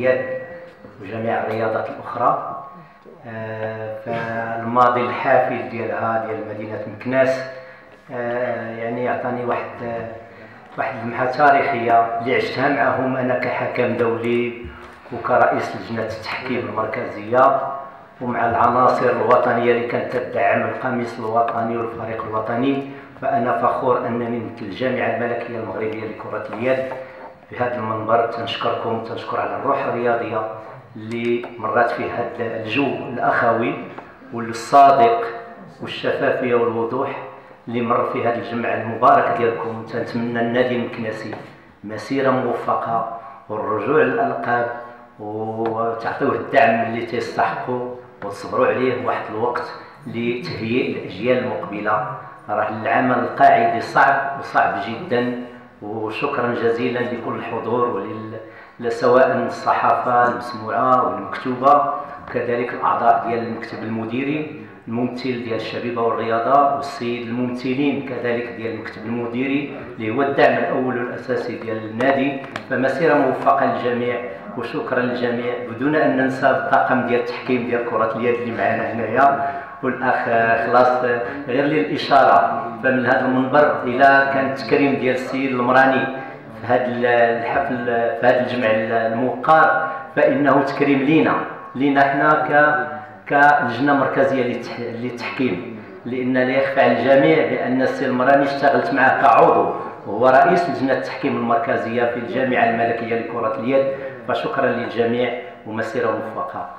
اليد وجميع الرياضات الأخرى. آه، فالماضي الحافل ديالها ديال مدينة مكناس آه، يعني يعطاني واحد واحد اللمحه تاريخية اللي عشتها معهم. أنا كحكم دولي وكرئيس لجنة التحكيم المركزية ومع العناصر الوطنية اللي كانت تدعم القميص الوطني والفريق الوطني. فأنا فخور أنني مثل الجامعة الملكية المغربية لكرة اليد في هذا المنبر تنشكركم تنشكر على الروح الرياضية اللي مرات في هذا الجو الأخوي والصادق والشفافية والوضوح اللي مر في هذا الجمع المبارك ديالكم. تنتمنى النادي المكناسي مسيرة موفقة والرجوع للألقاب وتعطيوه الدعم اللي تيستحقوا وتصبروا عليه واحد الوقت لتهيئ الأجيال المقبلة. راه العمل القاعدي صعب وصعب جدا. وشكرا جزيلا لكل الحضور ولل سواء الصحافة المسموعة والمكتوبة. وكذلك الأعضاء ديال المكتب المديري الممثل ديال الشبيبة والرياضة والسيد الممثلين كذلك ديال المكتب المديري اللي هو الدعم الأول والأساسي ديال النادي. فمسيرة موفقة للجميع وشكرا للجميع بدون أن ننسى الطاقم ديال التحكيم ديال كرة اليد اللي معنا هنايا. والأخ خلاص غير لي الإشارة. فمن هذا المنبر إلى كان التكريم ديال السيد المراني في هذا الحفل في هذا الجمع الموقر فإنه تكريم لينا. لينا حنا ك كلجنة مركزية للتحكيم. لأن لا يخفى على الجميع بأن السي المراني اشتغلت معه كعضو. وهو رئيس لجنة التحكيم المركزية في الجامعة الملكية لكرة اليد. فشكرا للجميع ومسيرة موفقة.